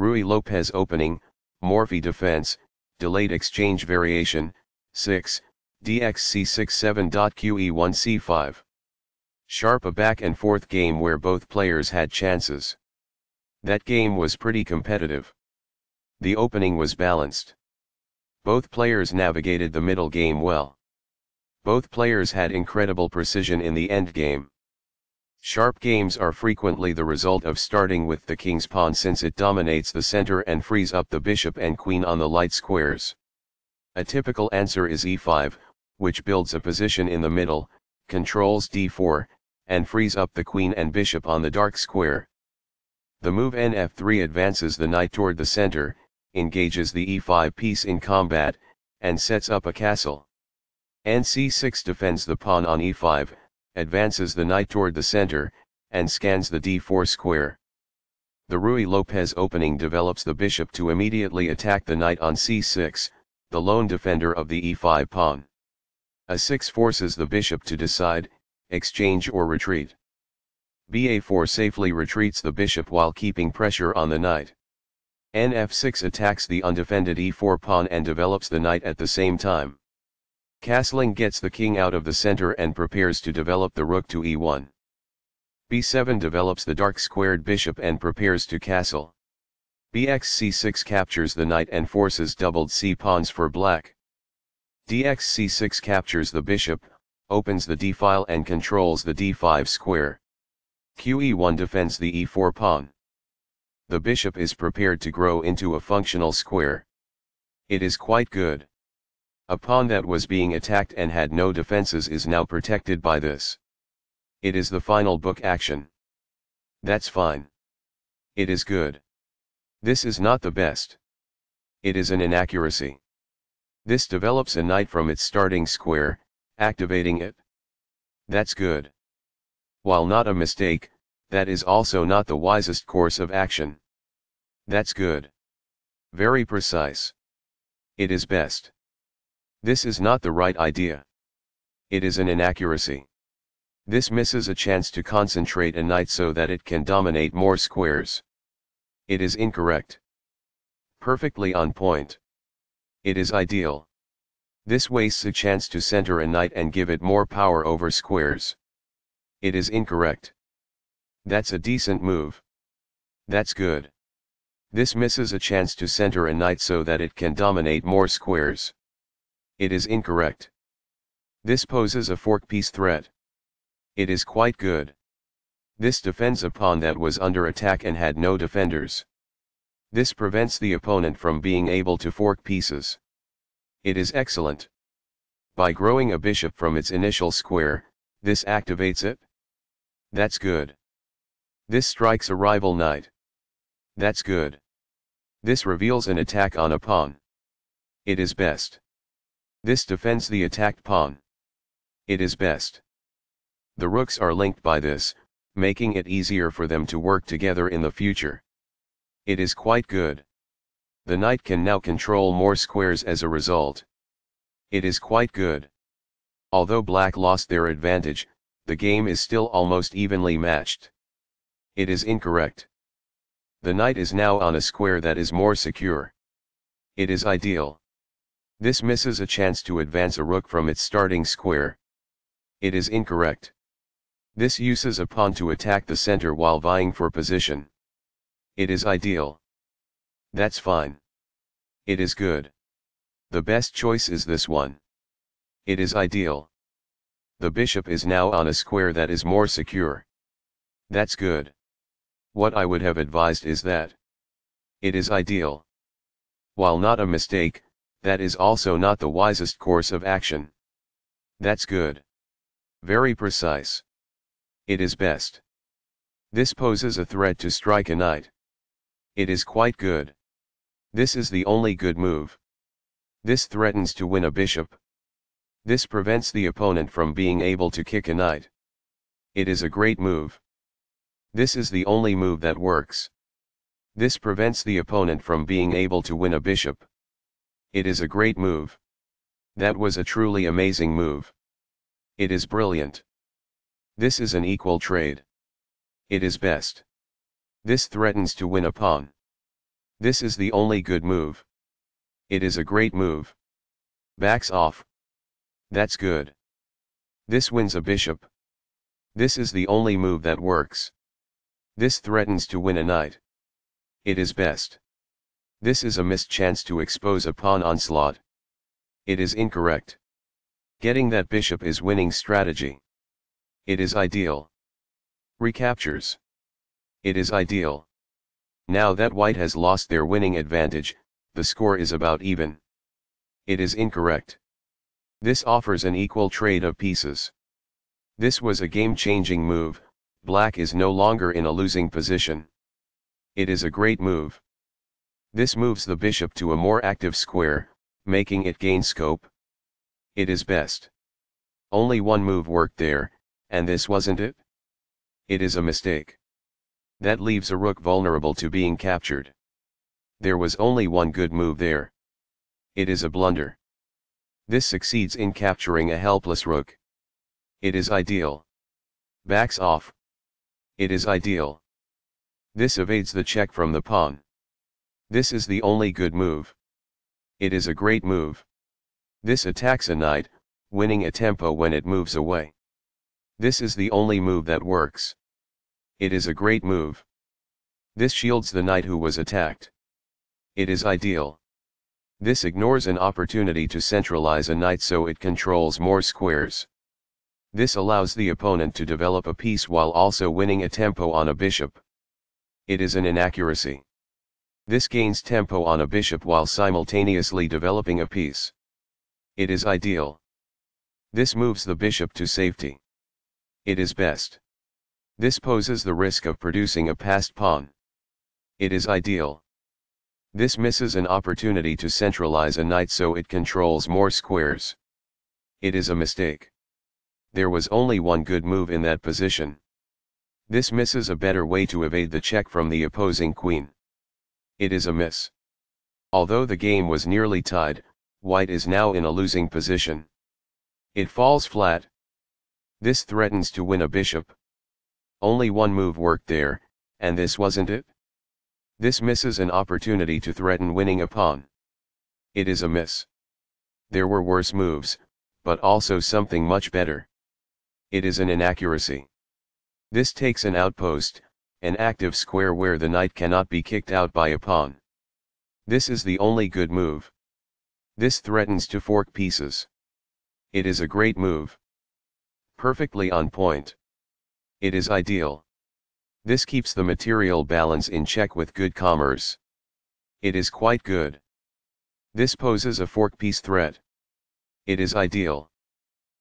Ruy Lopez opening, Morphy defense, delayed exchange variation, 6, DXC67.QE1C5. Sharp a back and forth game where both players had chances. That game was pretty competitive. The opening was balanced. Both players navigated the middle game well. Both players had incredible precision in the endgame. Sharp games are frequently the result of starting with the king's pawn since it dominates the center and frees up the bishop and queen on the light squares. A typical answer is e5, which builds a position in the middle, controls d4, and frees up the queen and bishop on the dark square. The move nf3 advances the knight toward the center, engages the e5 piece in combat, and sets up a castle. nc6 defends the pawn on e5, advances the knight toward the center, and scans the d4 square. The Ruy Lopez opening develops the bishop to immediately attack the knight on c6, the lone defender of the e5 pawn. a6 forces the bishop to decide, exchange or retreat. ba4 safely retreats the bishop while keeping pressure on the knight. nf6 attacks the undefended e4 pawn and develops the knight at the same time. Castling gets the king out of the center and prepares to develop the rook to e1. be7 develops the dark squared bishop and prepares to castle. bxc6 captures the knight and forces doubled c-pawns for black. dxc6 captures the bishop, opens the d-file and controls the d5 square. qe1 defends the e4 pawn. The bishop is prepared to grow into a functional square. It is quite good. A pawn that was being attacked and had no defenses is now protected by this. It is the final book action. That's fine. It is good. This is not the best. It is an inaccuracy. This develops a knight from its starting square, activating it. That's good. While not a mistake, that is also not the wisest course of action. That's good. Very precise. It is best. This is not the right idea. It is an inaccuracy. This misses a chance to concentrate a knight so that it can dominate more squares. It is incorrect. Perfectly on point. It is ideal. This wastes a chance to center a knight and give it more power over squares. It is incorrect. That's a decent move. That's good. This misses a chance to center a knight so that it can dominate more squares. It is incorrect. This poses a fork piece threat. It is quite good. This defends a pawn that was under attack and had no defenders. This prevents the opponent from being able to fork pieces. It is excellent. By growing a bishop from its initial square, this activates it. That's good. This strikes a rival knight. That's good. This reveals an attack on a pawn. It is best. This defends the attacked pawn. It is best. The rooks are linked by this, making it easier for them to work together in the future. It is quite good. The knight can now control more squares as a result. It is quite good. Although black lost their advantage, the game is still almost evenly matched. It is incorrect. The knight is now on a square that is more secure. It is ideal. This misses a chance to advance a rook from its starting square. It is incorrect. This uses a pawn to attack the center while vying for position. It is ideal. That's fine. It is good. The best choice is this one. It is ideal. The bishop is now on a square that is more secure. That's good. What I would have advised is that. It is ideal. While not a mistake, that is also not the wisest course of action. That's good. Very precise. It is best. This poses a threat to strike a knight. It is quite good. This is the only good move. This threatens to win a bishop. This prevents the opponent from being able to kick a knight. It is a great move. This is the only move that works. This prevents the opponent from being able to win a bishop. It is a great move. That was a truly amazing move. It is brilliant. This is an equal trade. It is best. This threatens to win a pawn. This is the only good move. It is a great move. Backs off. That's good. This wins a bishop. This is the only move that works. This threatens to win a knight. It is best. This is a missed chance to expose a pawn onslaught. It is incorrect. Getting that bishop is winning strategy. It is ideal. Recaptures. It is ideal. Now that white has lost their winning advantage, the score is about even. It is incorrect. This offers an equal trade of pieces. This was a game-changing move, black is no longer in a losing position. It is a great move. This moves the bishop to a more active square, making it gain scope. It is best. Only one move worked there, and this wasn't it? It is a mistake. That leaves a rook vulnerable to being captured. There was only one good move there. It is a blunder. This succeeds in capturing a helpless rook. It is ideal. Backs off. It is ideal. This evades the check from the pawn. This is the only good move. It is a great move. This attacks a knight, winning a tempo when it moves away. This is the only move that works. It is a great move. This shields the knight who was attacked. It is ideal. This ignores an opportunity to centralize a knight so it controls more squares. This allows the opponent to develop a piece while also winning a tempo on a bishop. It is an inaccuracy. This gains tempo on a bishop while simultaneously developing a piece. It is ideal. This moves the bishop to safety. It is best. This poses the risk of producing a passed pawn. It is ideal. This misses an opportunity to centralize a knight so it controls more squares. It is a mistake. There was only one good move in that position. This misses a better way to evade the check from the opposing queen. It is a miss. Although the game was nearly tied, white is now in a losing position. It falls flat. This threatens to win a bishop. Only one move worked there, and this wasn't it? This misses an opportunity to threaten winning a pawn. It is a miss. There were worse moves, but also something much better. It is an inaccuracy. This takes an outpost, an active square where the knight cannot be kicked out by a pawn. This is the only good move. This threatens to fork pieces. It is a great move. Perfectly on point. It is ideal. This keeps the material balance in check with good commerce. It is quite good. This poses a fork piece threat. It is ideal.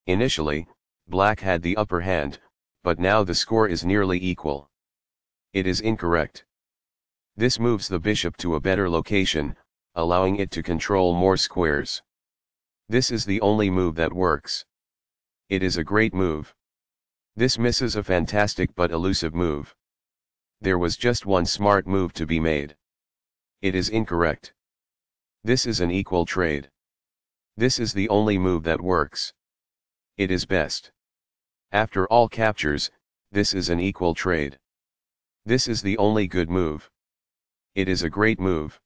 Initially, black had the upper hand, but now the score is nearly equal. It is incorrect. This moves the bishop to a better location, allowing it to control more squares. This is the only move that works. It is a great move. This misses a fantastic but elusive move there was just one smart move to be made. It is incorrect. This is an equal trade. This is the only move that works. It is best. After all captures, this is an equal trade. This is the only good move. It is a great move.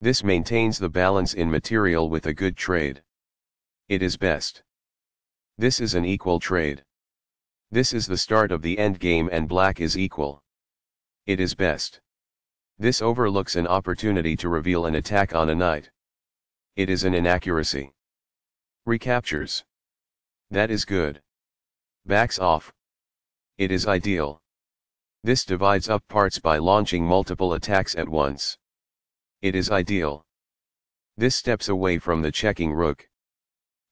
This maintains the balance in material with a good trade. It is best. This is an equal trade. This is the start of the end game and black is equal it is best. This overlooks an opportunity to reveal an attack on a knight. It is an inaccuracy. Recaptures. That is good. Backs off. It is ideal. This divides up parts by launching multiple attacks at once. It is ideal. This steps away from the checking rook.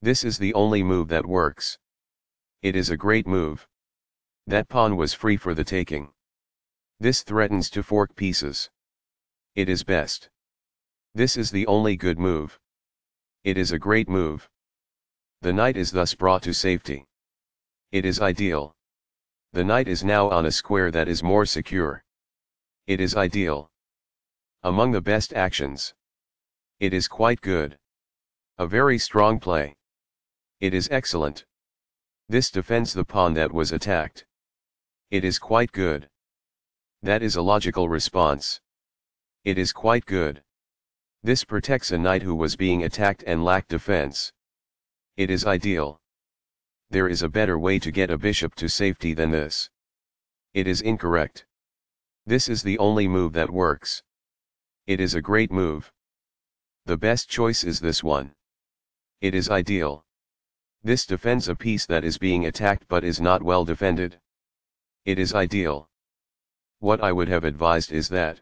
This is the only move that works. It is a great move. That pawn was free for the taking. This threatens to fork pieces. It is best. This is the only good move. It is a great move. The knight is thus brought to safety. It is ideal. The knight is now on a square that is more secure. It is ideal. Among the best actions. It is quite good. A very strong play. It is excellent. This defends the pawn that was attacked. It is quite good. That is a logical response. It is quite good. This protects a knight who was being attacked and lacked defense. It is ideal. There is a better way to get a bishop to safety than this. It is incorrect. This is the only move that works. It is a great move. The best choice is this one. It is ideal. This defends a piece that is being attacked but is not well defended. It is ideal. What I would have advised is that.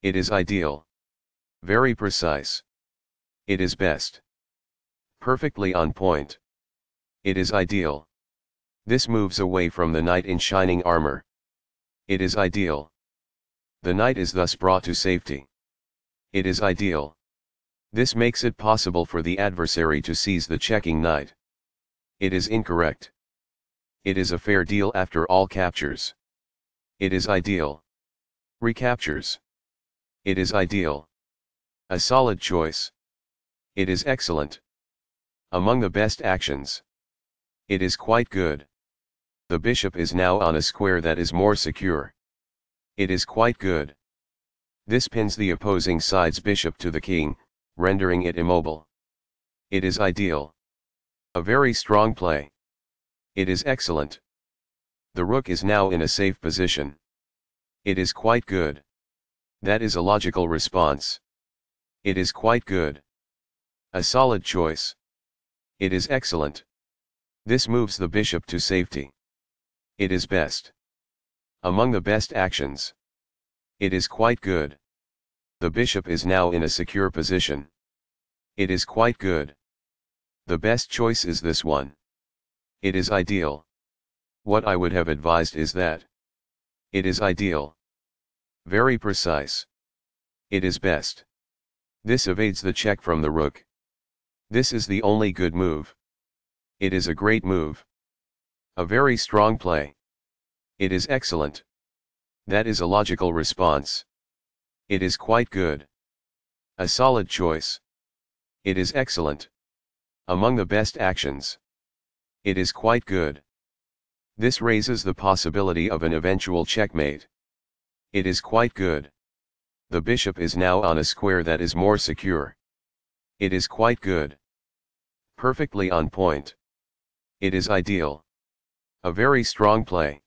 It is ideal. Very precise. It is best. Perfectly on point. It is ideal. This moves away from the knight in shining armor. It is ideal. The knight is thus brought to safety. It is ideal. This makes it possible for the adversary to seize the checking knight. It is incorrect. It is a fair deal after all captures. It is ideal. Recaptures. It is ideal. A solid choice. It is excellent. Among the best actions. It is quite good. The bishop is now on a square that is more secure. It is quite good. This pins the opposing side's bishop to the king, rendering it immobile. It is ideal. A very strong play. It is excellent. The rook is now in a safe position. It is quite good. That is a logical response. It is quite good. A solid choice. It is excellent. This moves the bishop to safety. It is best. Among the best actions. It is quite good. The bishop is now in a secure position. It is quite good. The best choice is this one. It is ideal. What I would have advised is that. It is ideal. Very precise. It is best. This evades the check from the rook. This is the only good move. It is a great move. A very strong play. It is excellent. That is a logical response. It is quite good. A solid choice. It is excellent. Among the best actions. It is quite good. This raises the possibility of an eventual checkmate. It is quite good. The bishop is now on a square that is more secure. It is quite good. Perfectly on point. It is ideal. A very strong play.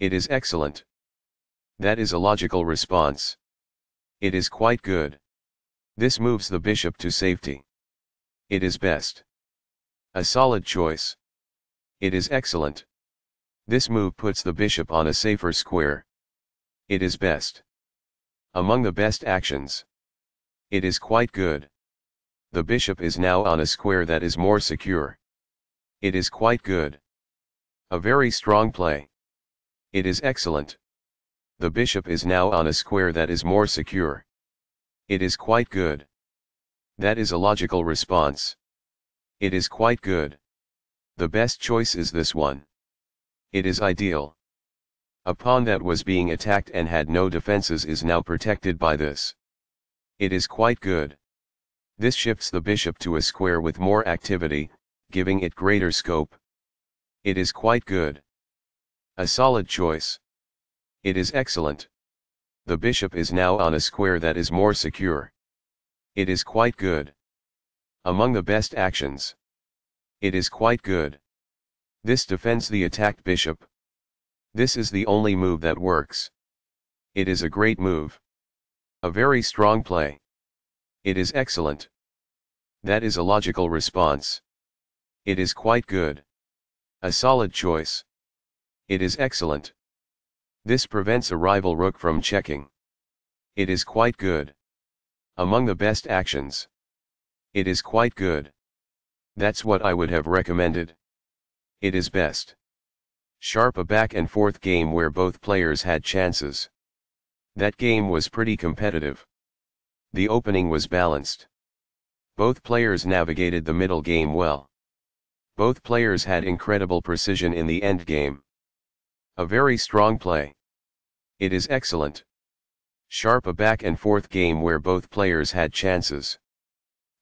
It is excellent. That is a logical response. It is quite good. This moves the bishop to safety. It is best. A solid choice. It is excellent. This move puts the bishop on a safer square. It is best. Among the best actions. It is quite good. The bishop is now on a square that is more secure. It is quite good. A very strong play. It is excellent. The bishop is now on a square that is more secure. It is quite good. That is a logical response. It is quite good. The best choice is this one. It is ideal. A pawn that was being attacked and had no defenses is now protected by this. It is quite good. This shifts the bishop to a square with more activity, giving it greater scope. It is quite good. A solid choice. It is excellent. The bishop is now on a square that is more secure. It is quite good. Among the best actions. It is quite good. This defends the attacked bishop. This is the only move that works. It is a great move. A very strong play. It is excellent. That is a logical response. It is quite good. A solid choice. It is excellent. This prevents a rival rook from checking. It is quite good. Among the best actions. It is quite good. That's what I would have recommended. It is best. Sharp a back and forth game where both players had chances. That game was pretty competitive. The opening was balanced. Both players navigated the middle game well. Both players had incredible precision in the endgame. A very strong play. It is excellent. Sharp a back and forth game where both players had chances.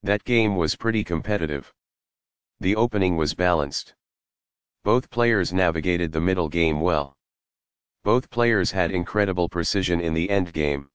That game was pretty competitive. The opening was balanced. Both players navigated the middle game well. Both players had incredible precision in the endgame.